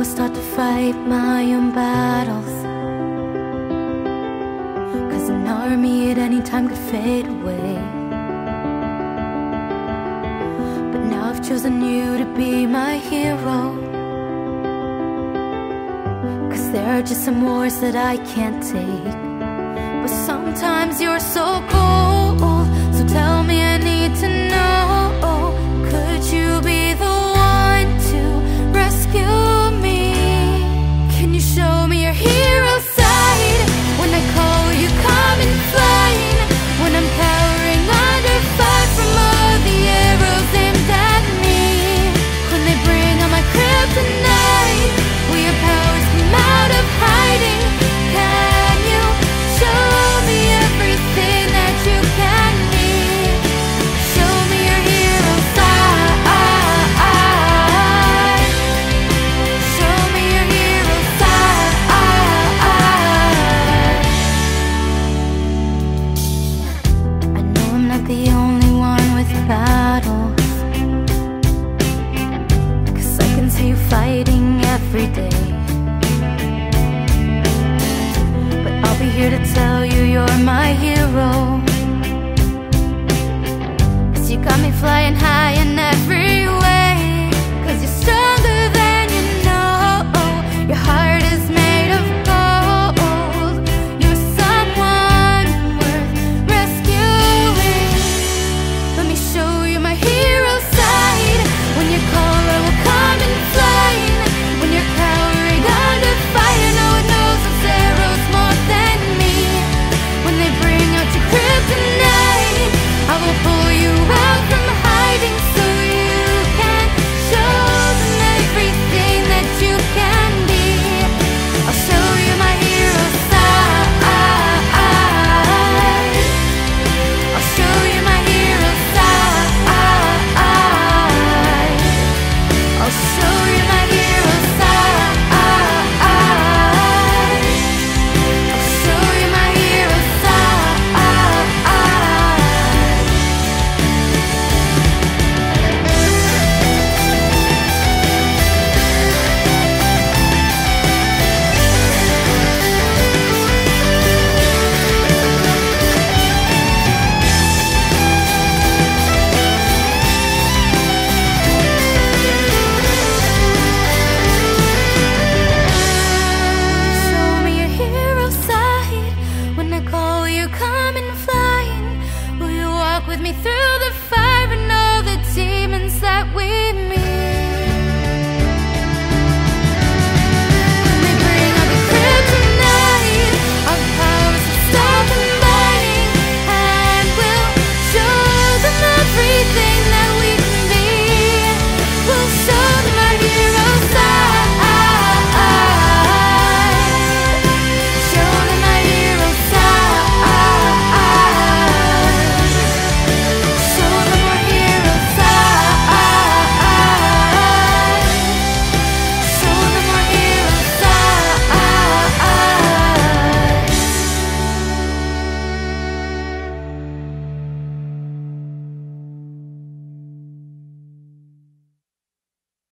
was start to fight my own battles. Cause an army at any time could fade away. But now I've chosen you to be my hero. Cause there are just some wars that I can't take. But sometimes you're so cold show me every day. But I'll be here to tell you you're my hero. Cause you got me flying high me through